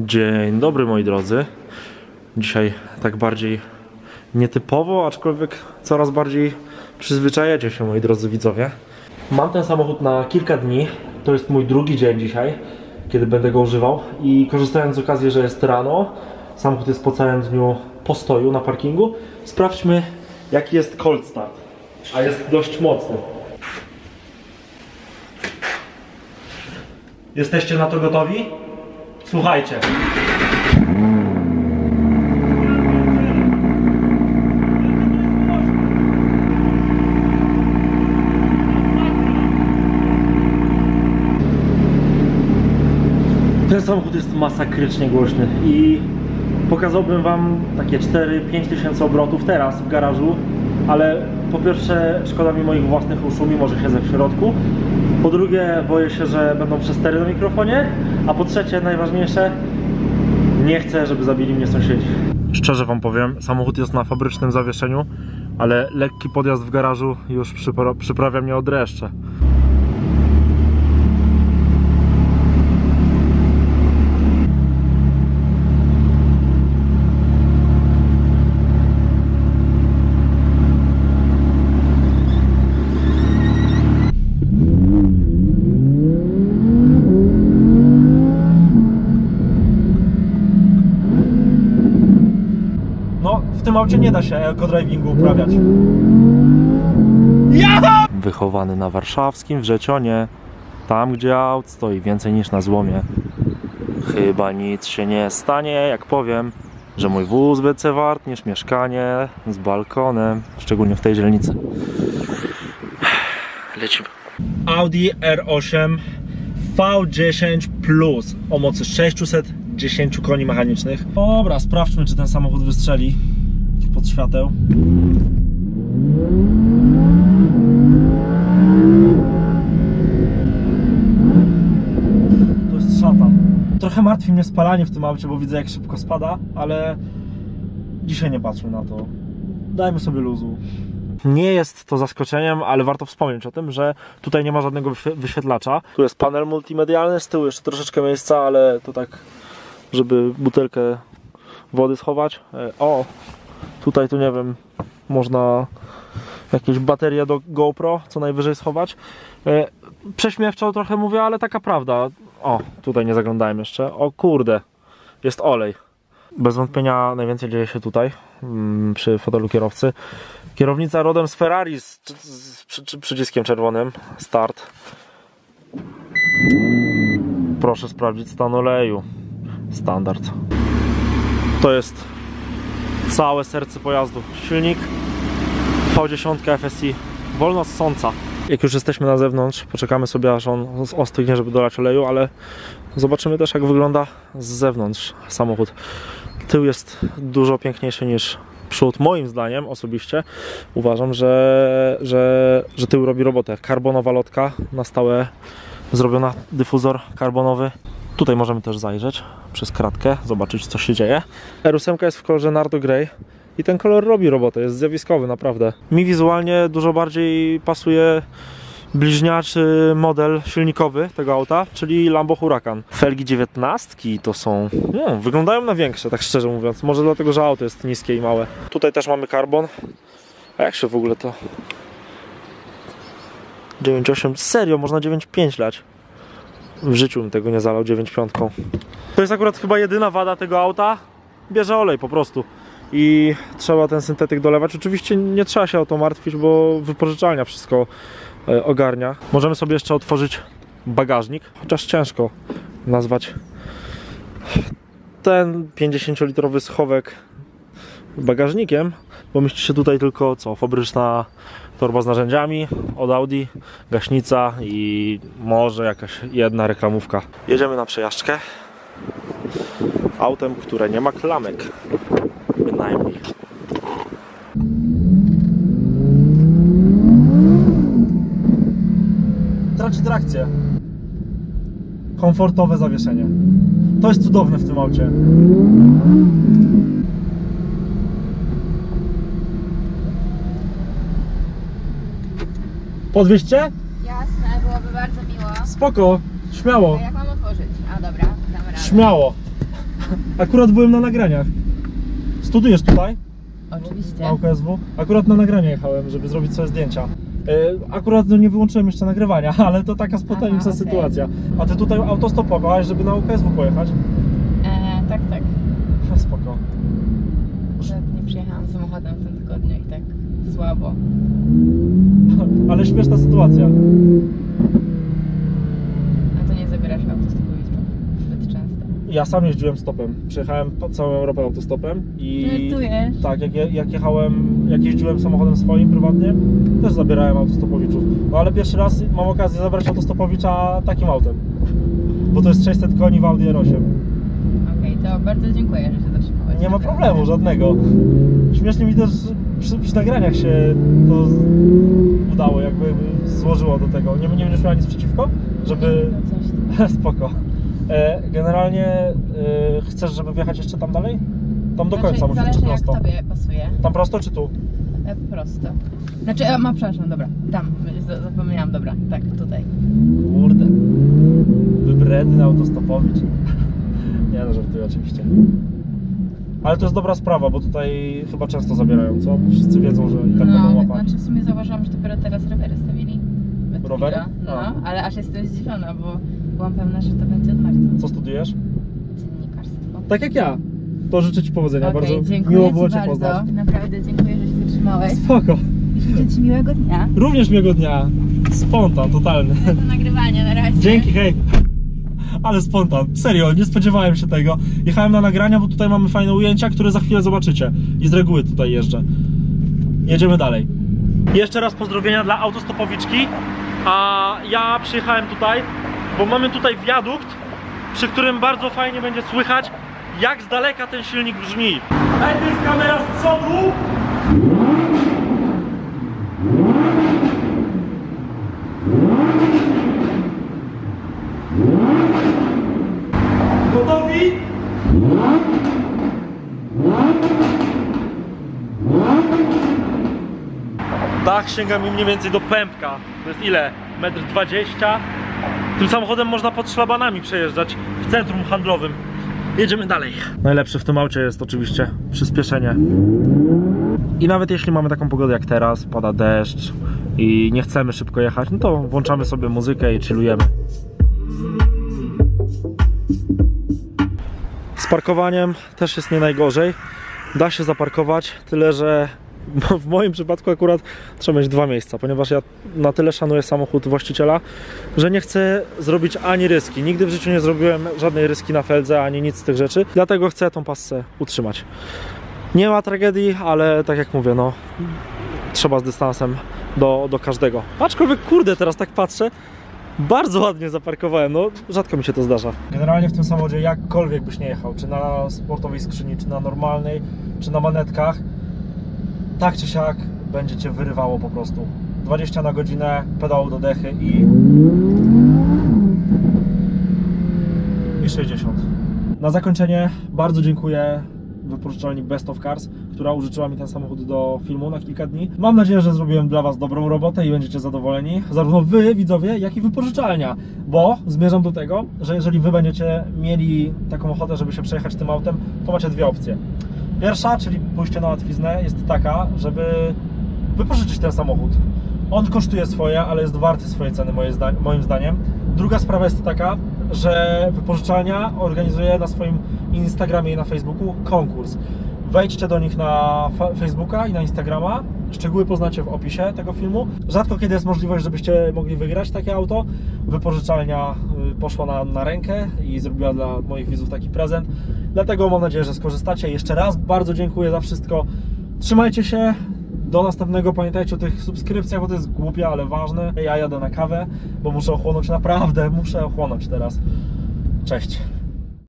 Dzień dobry moi drodzy. Dzisiaj tak bardziej nietypowo, aczkolwiek coraz bardziej przyzwyczajacie się moi drodzy widzowie. Mam ten samochód na kilka dni. To jest mój drugi dzień dzisiaj, kiedy będę go używał i korzystając z okazji, że jest rano, samochód jest po całym dniu postoju na parkingu, sprawdźmy jaki jest cold start. A jest dość mocny. Jesteście na to gotowi? Słuchajcie. Ten samochód jest masakrycznie głośny i pokazałbym wam takie 4-5 tysięcy obrotów teraz w garażu, ale po pierwsze szkoda mi moich własnych uszu, mimo że siedzę w środku. Po drugie boję się, że będą przestery na mikrofonie, a po trzecie najważniejsze nie chcę, żeby zabili mnie sąsiedzi. Szczerze wam powiem, samochód jest na fabrycznym zawieszeniu, ale lekki podjazd w garażu już przypra- przyprawia mnie o dreszcze. No, w tym aucie nie da się eco-drivingu uprawiać. Wychowany na warszawskim Wrzecionie, tam gdzie aut stoi więcej niż na złomie. Chyba nic się nie stanie, jak powiem, że mój wóz więcej wart niż mieszkanie z balkonem, szczególnie w tej dzielnicy. Lecimy. Audi R8 V10 Plus o mocy 610 koni mechanicznych. Dobra, sprawdźmy, czy ten samochód wystrzeli pod świateł. To jest szatan. Trochę martwi mnie spalanie w tym aucie, bo widzę jak szybko spada, ale dzisiaj nie patrzmy na to. Dajmy sobie luzu. Nie jest to zaskoczeniem, ale warto wspomnieć o tym, że tutaj nie ma żadnego wyświe- wyświetlacza. Tu jest panel multimedialny, z tyłu jeszcze troszeczkę miejsca, ale to tak, żeby butelkę wody schować. E, O, tutaj tu nie wiem, można jakieś baterie do GoPro co najwyżej schować. E, Prześmiewczo trochę mówię, ale taka prawda. O, tutaj nie zaglądałem jeszcze. O kurde, jest olej. Bez wątpienia najwięcej dzieje się tutaj, mm, przy fotelu kierowcy. Kierownica rodem z Ferrari z, z, przy, przy, przyciskiem czerwonym. Start. Proszę sprawdzić stan oleju. Standard. To jest całe serce pojazdu. Silnik V10 FSI. Wolno ssąca. Jak już jesteśmy na zewnątrz, poczekamy sobie aż on ostygnie, żeby dolać oleju, ale zobaczymy też jak wygląda z zewnątrz samochód. Tył jest dużo piękniejszy niż przód, moim zdaniem osobiście. Uważam, że, że, że tył robi robotę. Karbonowa lotka na stałe zrobiona, dyfuzor karbonowy. Tutaj możemy też zajrzeć przez kratkę, zobaczyć co się dzieje. R8 jest w kolorze Nardo Grey i ten kolor robi robotę, jest zjawiskowy naprawdę. Mi wizualnie dużo bardziej pasuje bliźniaczy model silnikowy tego auta, czyli Lambo Huracan. Felgi 19 to są, no, wyglądają na większe, tak szczerze mówiąc. Może dlatego, że auto jest niskie i małe. Tutaj też mamy karbon. A jak się w ogóle to... 9.8, serio, można 9.5 lać. W życiu bym tego nie zalał 9.5. To jest akurat chyba jedyna wada tego auta. Bierze olej po prostu i trzeba ten syntetyk dolewać. Oczywiście nie trzeba się o to martwić, bo wypożyczalnia wszystko e, ogarnia. Możemy sobie jeszcze otworzyć bagażnik, chociaż ciężko nazwać ten 50-litrowy schowek bagażnikiem, bo mieści się tutaj tylko co? Fabryczna torba z narzędziami od Audi, gaśnica i może jakaś jedna reklamówka. Jedziemy na przejażdżkę autem, które nie ma klamek. Bynajmniej. Traci trakcję. Komfortowe zawieszenie. To jest cudowne w tym aucie. Podwieźcie? Jasne, byłoby bardzo miło. Spoko, śmiało, A jak mam otworzyć? A dobra, damy radę. śmiało. Akurat byłem na nagraniach. Studiujesz tutaj? Oczywiście. Na UKSW? Akurat na nagrania jechałem, żeby zrobić sobie zdjęcia. E, Akurat no, nie wyłączyłem jeszcze nagrywania, ale to taka spontaniczna okej. sytuacja. A ty tutaj autostopowałaś, żeby na UKSW pojechać? E, tak, tak. Spoko. Że nie przyjechałam samochodem w tym tygodniu i tak słabo. Ale śmieszna sytuacja. A to nie zabierasz autostopowiczów zbyt często. Ja sam jeździłem stopem. Przejechałem po całą Europę autostopem i... Żartujesz? Tak, jak, je- jak jechałem, jak jeździłem samochodem swoim prywatnie, też zabierałem autostopowiczów. No ale pierwszy raz mam okazję zabrać autostopowicza takim autem. Bo to jest 600 koni w Audi R8. Okej, to bardzo dziękuję, że się zatrzymałeś. Nie ma Naprawdę. problemu żadnego. Śmiesznie mi też przy, przy nagraniach się to udało, jakby złożyło do tego. Nie, nie będziesz miała nic przeciwko? Żeby... No coś. Spoko. E, generalnie e, chcesz, żeby wjechać jeszcze tam dalej? Tam do końca znaczy, musimy, czy Zależy jak prosto? tobie pasuje. Tam prosto czy tu? E, prosto. Znaczy, a, ma, przepraszam, dobra. Tam, z- zapomniałam, dobra. Tak, tutaj. Kurde. Wybredny autostopowicz. Nie no, żartuję oczywiście. Ale to jest dobra sprawa, bo tutaj chyba często zabierają, co? Wszyscy wiedzą, że i tak będą no, łapać. znaczy w sumie zauważyłam, że dopiero teraz rowery stawili. Od Rowery? chwila. A. No, ale aż jestem zdziwiona, bo byłam pewna, że to będzie od marca. Co studujesz? Dziennikarstwo. Tak jak ja. To życzę Ci powodzenia. Okej, bardzo dziękuję miło ci było Cię bardzo. poznać. Naprawdę dziękuję, że się zatrzymałeś. Spoko. I życzę Ci miłego dnia. Również miłego dnia. Spontan, totalny. Do nagrywania na razie. Dzięki, hej. Ale spontan. Serio, nie spodziewałem się tego. Jechałem na nagrania, bo tutaj mamy fajne ujęcia, które za chwilę zobaczycie. I z reguły tutaj jeżdżę. Jedziemy dalej. Jeszcze raz pozdrowienia dla autostopowiczki. A ja przyjechałem tutaj, bo mamy tutaj wiadukt, przy którym bardzo fajnie będzie słychać, jak z daleka ten silnik brzmi. Najpierw kamera z przodu. Gotowi? Dach sięga mi mniej więcej do pępka. To jest ile? Metr dwadzieścia. Tym samochodem można pod szlabanami przejeżdżać w centrum handlowym. Jedziemy dalej. Najlepsze w tym aucie jest oczywiście przyspieszenie. I nawet jeśli mamy taką pogodę jak teraz, pada deszcz i nie chcemy szybko jechać, no to włączamy sobie muzykę i chillujemy. Z parkowaniem też jest nie najgorzej. Da się zaparkować, tyle że w moim przypadku akurat trzeba mieć dwa miejsca, ponieważ ja na tyle szanuję samochód właściciela, że nie chcę zrobić ani ryski. Nigdy w życiu nie zrobiłem żadnej ryski na feldze, ani nic z tych rzeczy, dlatego chcę tą passę utrzymać. Nie ma tragedii, ale tak jak mówię, no trzeba z dystansem do, do każdego. Aczkolwiek kurde, teraz tak patrzę, bardzo ładnie zaparkowałem, no rzadko mi się to zdarza. Generalnie w tym samochodzie jakkolwiek byś nie jechał, czy na sportowej skrzyni, czy na normalnej, czy na manetkach, tak czy siak będzie Cię wyrywało po prostu. 20 na godzinę, pedał do dechy i... i 60. Na zakończenie bardzo dziękuję wypożyczalni Best of Cars, która użyczyła mi ten samochód do filmu na kilka dni. Mam nadzieję, że zrobiłem dla Was dobrą robotę i będziecie zadowoleni. Zarówno Wy, widzowie, jak i wypożyczalnia. Bo zmierzam do tego, że jeżeli Wy będziecie mieli taką ochotę, żeby się przejechać tym autem, to macie dwie opcje. Pierwsza, czyli pójście na łatwiznę, jest taka, żeby wypożyczyć ten samochód. On kosztuje swoje, ale jest warty swojej ceny moim zdaniem. Druga sprawa jest taka, że wypożyczalnia organizuje na swoim Instagramie i na Facebooku konkurs. Wejdźcie do nich na fa- Facebooka i na Instagrama. Szczegóły poznacie w opisie tego filmu. Rzadko kiedy jest możliwość, żebyście mogli wygrać takie auto. Wypożyczalnia y, poszła na, na rękę i zrobiła dla moich widzów taki prezent. Dlatego mam nadzieję, że skorzystacie. Jeszcze raz bardzo dziękuję za wszystko. Trzymajcie się. Do następnego pamiętajcie o tych subskrypcjach, bo to jest głupie, ale ważne. Ja jadę na kawę, bo muszę ochłonąć naprawdę, muszę ochłonąć teraz. Cześć.